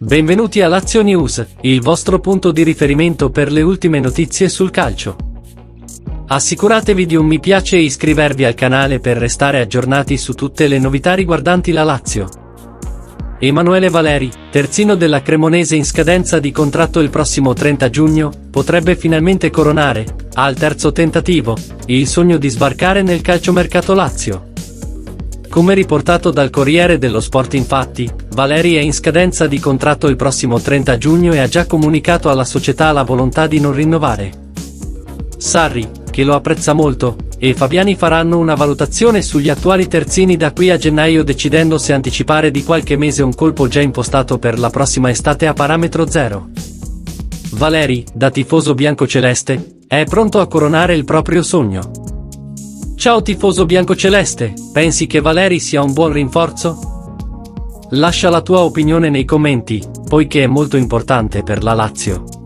Benvenuti a Lazio News, il vostro punto di riferimento per le ultime notizie sul calcio. Assicuratevi di un mi piace e iscrivervi al canale per restare aggiornati su tutte le novità riguardanti la Lazio. Emanuele Valeri, terzino della Cremonese in scadenza di contratto il prossimo 30 giugno, potrebbe finalmente coronare, al terzo tentativo, il sogno di sbarcare nel calciomercato Lazio. Come riportato dal Corriere dello Sport infatti, Valeri è in scadenza di contratto il prossimo 30 giugno e ha già comunicato alla società la volontà di non rinnovare. Sarri, che lo apprezza molto, e Fabiani faranno una valutazione sugli attuali terzini da qui a gennaio decidendo se anticipare di qualche mese un colpo già impostato per la prossima estate a parametro zero. Valeri, da tifoso biancoceleste, è pronto a coronare il proprio sogno. Ciao tifoso biancoceleste, pensi che Valeri sia un buon rinforzo? Lascia la tua opinione nei commenti, poiché è molto importante per la Lazio.